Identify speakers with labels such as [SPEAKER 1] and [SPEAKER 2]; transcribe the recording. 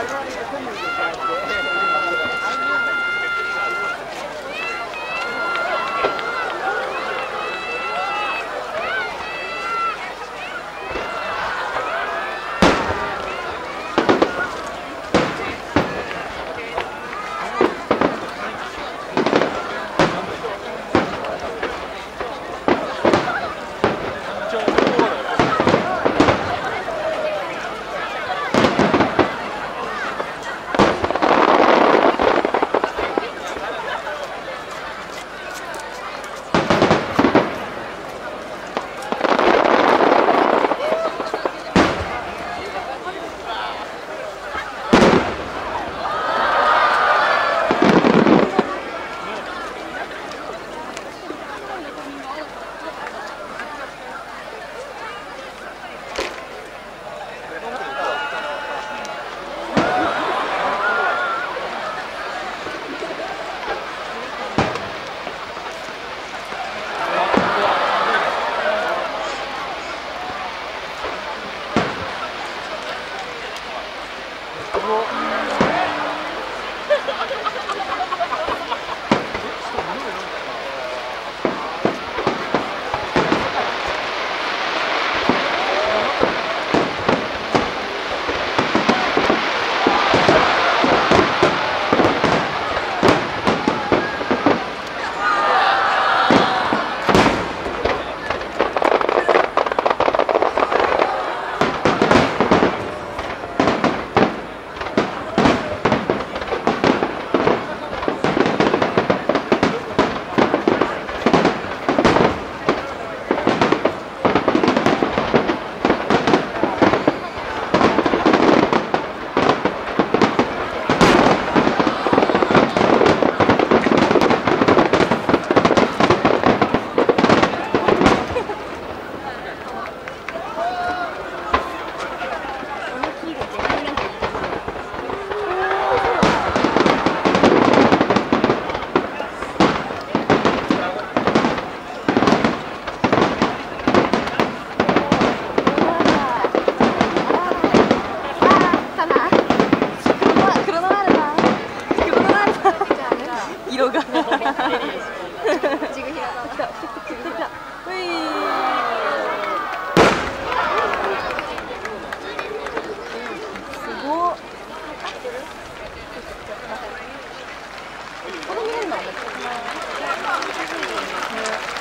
[SPEAKER 1] Yeah, you're already continuing this, guys.
[SPEAKER 2] 懂的不
[SPEAKER 3] 多，就是一些。